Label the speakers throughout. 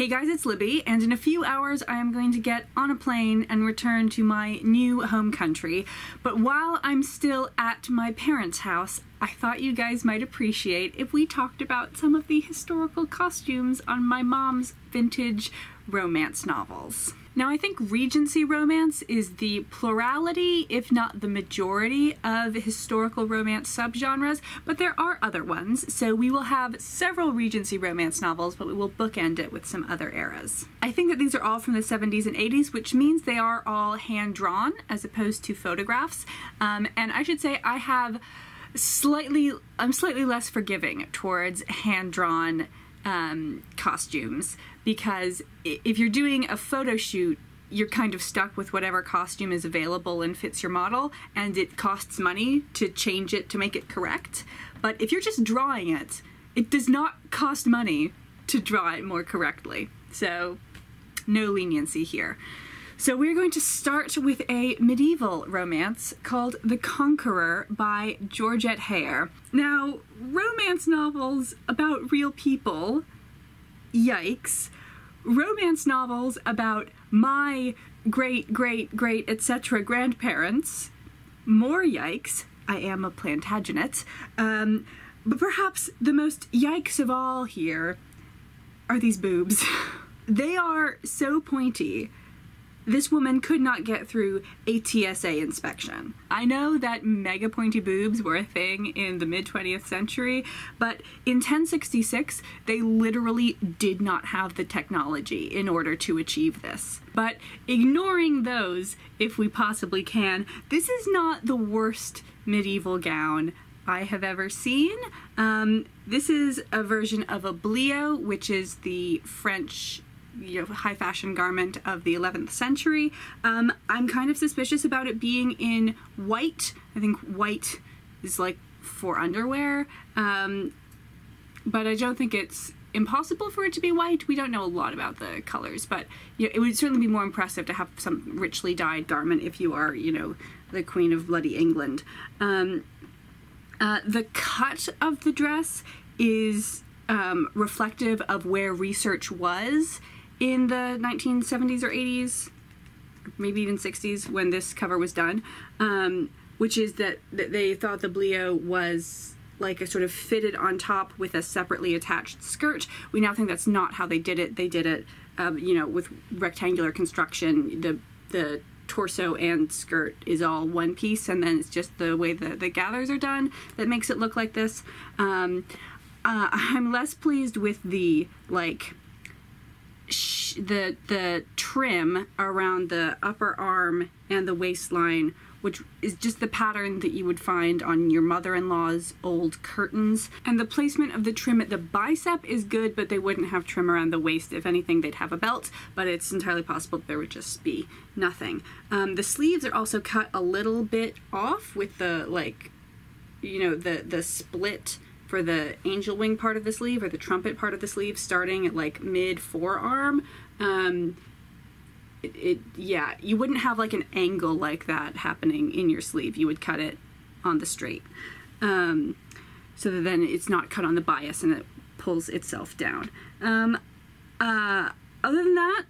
Speaker 1: Hey guys, it's Libby, and in a few hours I am going to get on a plane and return to my new home country. But while I'm still at my parents' house, I thought you guys might appreciate if we talked about some of the historical costumes on my mom's vintage romance novels. Now, I think Regency romance is the plurality, if not the majority, of historical romance subgenres, but there are other ones, so we will have several Regency romance novels, but we will bookend it with some other eras. I think that these are all from the 70s and 80s, which means they are all hand drawn as opposed to photographs. Um, and I should say I have slightly, I'm slightly less forgiving towards hand drawn um, costumes because if you're doing a photo shoot, you're kind of stuck with whatever costume is available and fits your model, and it costs money to change it to make it correct. But if you're just drawing it, it does not cost money to draw it more correctly. So, no leniency here. So we're going to start with a medieval romance called The Conqueror by Georgette Heyer. Now, romance novels about real people, yikes. Romance novels about my great, great, great, etc. grandparents, more yikes. I am a Plantagenet. Um, but perhaps the most yikes of all here are these boobs. they are so pointy this woman could not get through a TSA inspection. I know that mega pointy boobs were a thing in the mid 20th century, but in 1066, they literally did not have the technology in order to achieve this. But ignoring those, if we possibly can, this is not the worst medieval gown I have ever seen. Um, this is a version of a bliaut, which is the French you know, high fashion garment of the 11th century. Um, I'm kind of suspicious about it being in white. I think white is like for underwear, um, but I don't think it's impossible for it to be white. We don't know a lot about the colors, but you know, it would certainly be more impressive to have some richly dyed garment if you are, you know, the Queen of Bloody England. Um, uh, the cut of the dress is um, reflective of where research was in the 1970s or 80s, maybe even 60s when this cover was done, um, which is that, that they thought the bliaut was like a sort of fitted on top with a separately attached skirt. We now think that's not how they did it. They did it, um, you know, with rectangular construction. The the torso and skirt is all one piece, and then it's just the way the the gathers are done that makes it look like this. Um, uh, I'm less pleased with the like the the trim around the upper arm and the waistline which is just the pattern that you would find on your mother-in-law's old curtains. And the placement of the trim at the bicep is good, but they wouldn't have trim around the waist. If anything, they'd have a belt, but it's entirely possible there would just be nothing. Um, the sleeves are also cut a little bit off with the, like, you know, the, the split for the angel wing part of the sleeve or the trumpet part of the sleeve starting at like mid forearm um, it, it, yeah you wouldn't have like an angle like that happening in your sleeve. You would cut it on the straight um, so that then it's not cut on the bias and it pulls itself down. Um, uh, other than that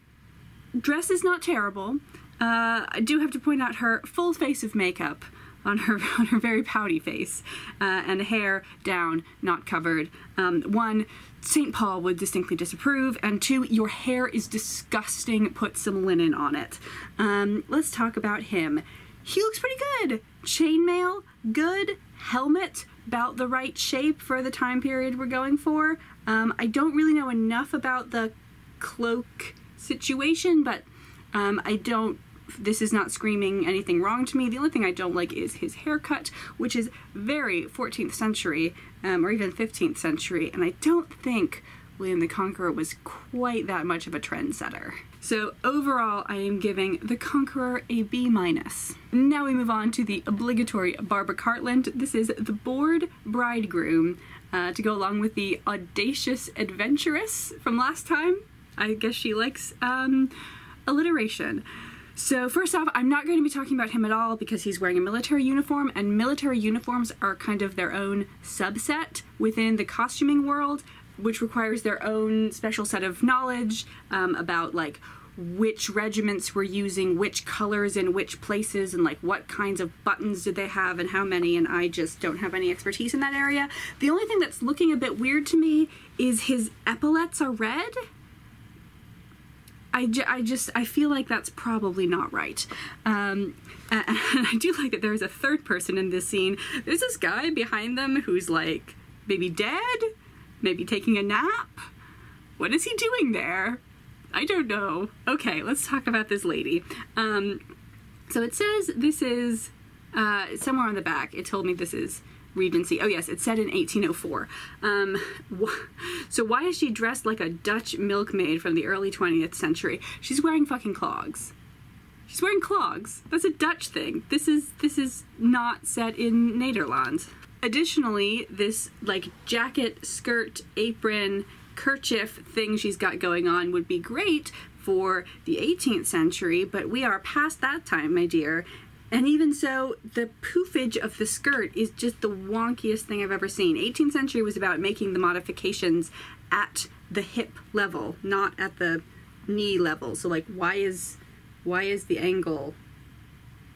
Speaker 1: dress is not terrible. Uh, I do have to point out her full face of makeup on her on her very pouty face uh, and hair down, not covered. Um, one, St. Paul would distinctly disapprove, and two, your hair is disgusting. Put some linen on it. Um, let's talk about him. He looks pretty good. Chainmail, good. Helmet, about the right shape for the time period we're going for. Um, I don't really know enough about the cloak situation, but um, I don't this is not screaming anything wrong to me. The only thing I don't like is his haircut, which is very 14th century um, or even 15th century, and I don't think William the Conqueror was quite that much of a trendsetter. So overall, I am giving The Conqueror a B minus. Now we move on to the obligatory Barbara Cartland. This is The Bored Bridegroom, uh, to go along with the Audacious Adventuress from last time. I guess she likes um, alliteration. So first off, I'm not going to be talking about him at all because he's wearing a military uniform and military uniforms are kind of their own subset within the costuming world. which requires their own special set of knowledge um, about like which regiments were using which colors in which places and like what kinds of buttons did they have and how many and I just don't have any expertise in that area. The only thing that's looking a bit weird to me is his epaulets are red. I, ju- I just I feel like that's probably not right. Um, and I do like that there's a third person in this scene. There's this guy behind them who's like maybe dead, maybe taking a nap. What is he doing there? I don't know. Okay, let's talk about this lady. Um, so it says this is uh, somewhere on the back. It told me this is Regency. Oh yes, it said in 1804. Um, wh- so why is she dressed like a Dutch milkmaid from the early 20th century? She's wearing fucking clogs. She's wearing clogs. That's a Dutch thing. This is this is not set in Nederland. Additionally, this like jacket, skirt, apron, kerchief thing she's got going on would be great for the 18th century, but we are past that time, my dear. And even so, the poofage of the skirt is just the wonkiest thing I've ever seen. 18th century was about making the modifications at the hip level, not at the knee level. So like why is why is the angle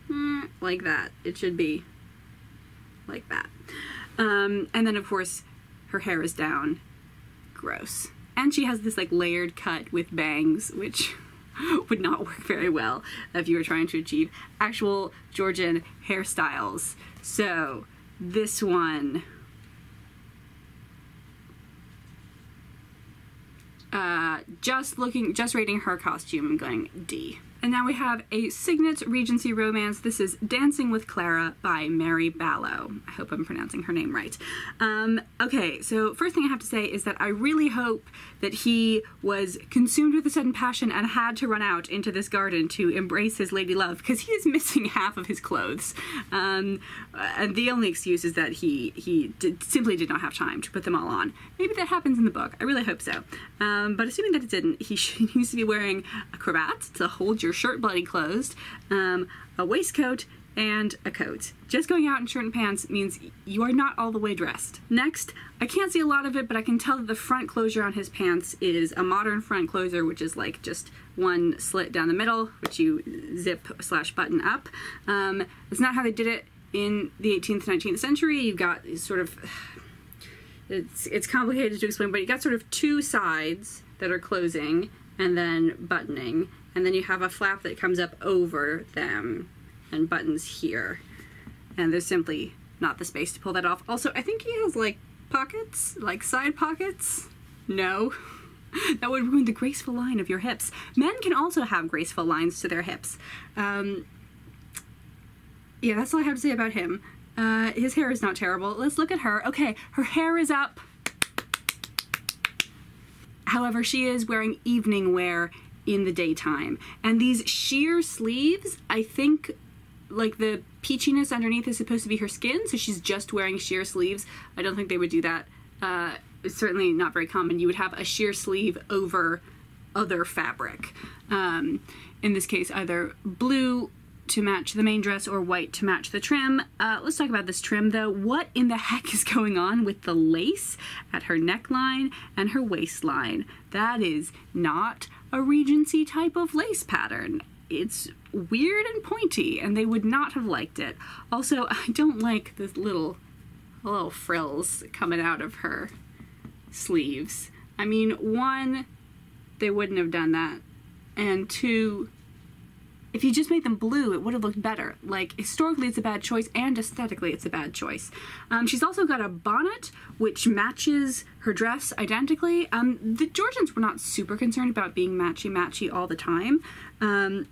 Speaker 1: mm, like that? It should be like that. Um, and then of course her hair is down. Gross. And she has this like layered cut with bangs, which would not work very well if you were trying to achieve actual Georgian hairstyles. So this one uh, just looking just rating her costume I'm going D. And now we have a Signet Regency romance. This is Dancing with Clara by Mary Balogh. I hope I'm pronouncing her name right. Um, okay, so first thing I have to say is that I really hope that he was consumed with a sudden passion and had to run out into this garden to embrace his lady love because he is missing half of his clothes. Um, and the only excuse is that he he did, simply did not have time to put them all on. Maybe that happens in the book. I really hope so. Um, but assuming that it didn't, he, should, he needs to be wearing a cravat to hold your shirt bloody closed, um, a waistcoat, and a coat. Just going out in shirt and pants means you are not all the way dressed. Next, I can't see a lot of it, but I can tell that the front closure on his pants is a modern front closure, which is like just one slit down the middle, which you zip slash button up. Um, it's not how they did it in the 18th, 19th century. You've got sort of, it's, it's complicated to explain, but you got sort of two sides that are closing and then buttoning, and then you have a flap that comes up over them and buttons here. And there's simply not the space to pull that off. Also, I think he has like pockets, like side pockets. No. that would ruin the graceful line of your hips. Men can also have graceful lines to their hips. Um, yeah, that's all I have to say about him. Uh, his hair is not terrible. Let's look at her. Okay, her hair is up. However, she is wearing evening wear in the daytime. And these sheer sleeves, I think like the peachiness underneath is supposed to be her skin, so she's just wearing sheer sleeves. I don't think they would do that. Uh, it's certainly not very common. You would have a sheer sleeve over other fabric. Um, in this case, either blue to match the main dress or white to match the trim. Uh, let's talk about this trim though. What in the heck is going on with the lace at her neckline and her waistline? That is not a Regency type of lace pattern. It's weird and pointy, and they would not have liked it. Also, I don't like the little, little frills coming out of her sleeves. I mean, one, they wouldn't have done that, and two, if you just made them blue, it would have looked better. Like, historically, it's a bad choice, and aesthetically, it's a bad choice. Um, she's also got a bonnet, which matches her dress identically. Um, the Georgians were not super concerned about being matchy-matchy all the time. Um,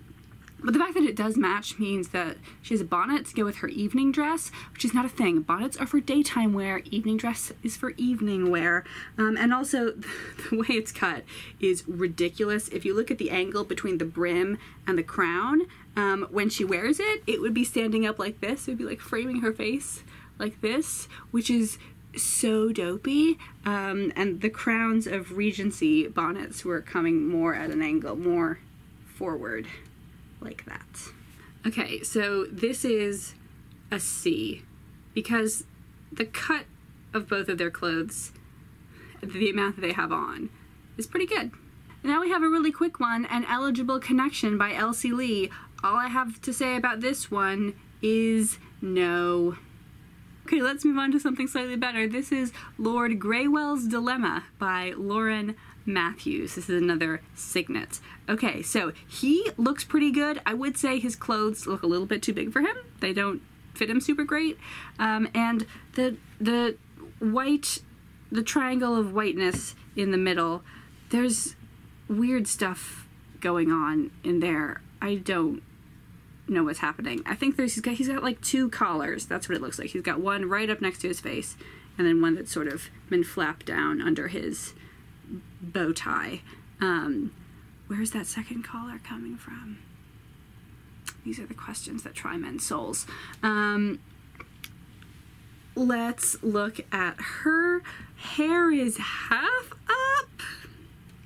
Speaker 1: but the fact that it does match means that she has a bonnet to go with her evening dress, which is not a thing. Bonnets are for daytime wear, evening dress is for evening wear. Um, and also, the way it's cut is ridiculous. If you look at the angle between the brim and the crown, um, when she wears it, it would be standing up like this. It would be like framing her face like this, which is so dopey. Um, and the crowns of Regency bonnets were coming more at an angle, more forward like that. Okay, so this is a C because the cut of both of their clothes the amount that they have on is pretty good. Now we have a really quick one, An Eligible Connection by Elsie Lee. All I have to say about this one is no. Okay, let's move on to something slightly better. This is Lord Graywell's Dilemma by Lauren Matthews. This is another signet. Okay, so he looks pretty good. I would say his clothes look a little bit too big for him. They don't fit him super great. Um, and the the white, the triangle of whiteness in the middle, there's weird stuff going on in there. I don't know what's happening. I think there's he's got he's got like two collars. That's what it looks like. He's got one right up next to his face, and then one that's sort of been flapped down under his bow tie. Um, where's that second collar coming from? These are the questions that try men's souls. Um, let's look at her. Hair is half up,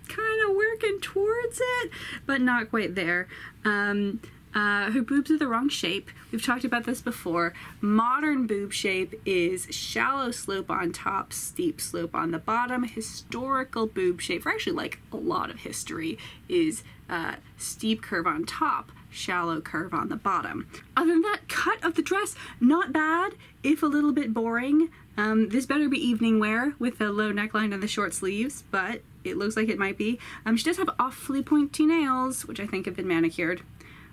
Speaker 1: kind of working towards it, but not quite there. Um, uh, her boobs are the wrong shape. We've talked about this before. Modern boob shape is shallow slope on top, steep slope on the bottom. Historical boob shape, for actually like a lot of history, is uh, steep curve on top, shallow curve on the bottom. Other than that, cut of the dress, not bad, if a little bit boring. Um, this better be evening wear with the low neckline and the short sleeves, but it looks like it might be. Um, she does have awfully pointy nails, which I think have been manicured.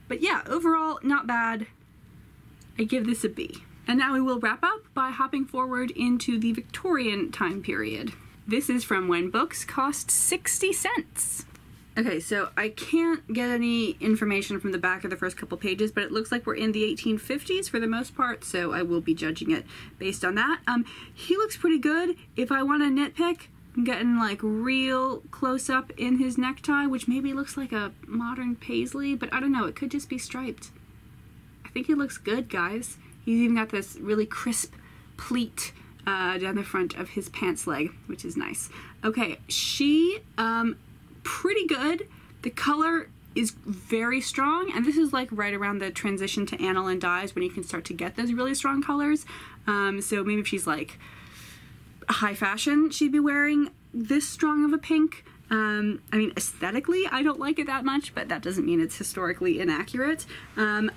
Speaker 1: But yeah, overall, not bad. I give this a B. And now we will wrap up by hopping forward into the Victorian time period. This is from when books cost 60 cents. Okay, so I can't get any information from the back of the first couple pages, but it looks like we're in the 1850s for the most part, so I will be judging it based on that. Um, he looks pretty good. If I want to nitpick, Getting like real close up in his necktie, which maybe looks like a modern paisley, but I don't know, it could just be striped. I think he looks good, guys. He's even got this really crisp pleat uh, down the front of his pants leg, which is nice. Okay, she, um, pretty good. The color is very strong, and this is like right around the transition to aniline dyes when you can start to get those really strong colors. Um, so maybe if she's like high fashion, she'd be wearing this strong of a pink. Um, I mean, aesthetically, I don't like it that much, but that doesn't mean it's historically inaccurate. Um,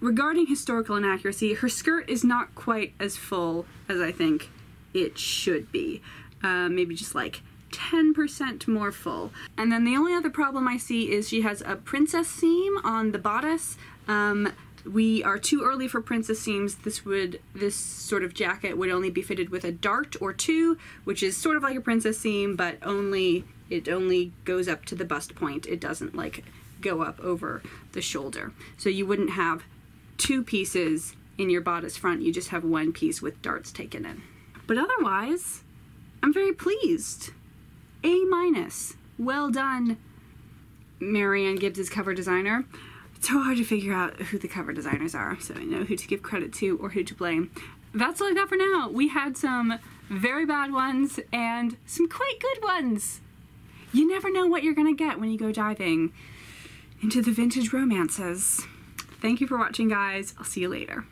Speaker 1: regarding historical inaccuracy, her skirt is not quite as full as I think it should be. Uh, maybe just like 10% more full. And then the only other problem I see is she has a princess seam on the bodice. Um, we are too early for princess seams. This would this sort of jacket would only be fitted with a dart or two, which is sort of like a princess seam, but only it only goes up to the bust point. It doesn't like go up over the shoulder. So you wouldn't have two pieces in your bodice front. You just have one piece with darts taken in. But otherwise, I'm very pleased. A minus. Well done, Mary Ann Gibbs' cover designer. So hard to figure out who the cover designers are, so I know who to give credit to or who to blame. That's all I got for now. We had some very bad ones and some quite good ones. You never know what you're gonna get when you go diving into the vintage romances. Thank you for watching, guys. I'll see you later.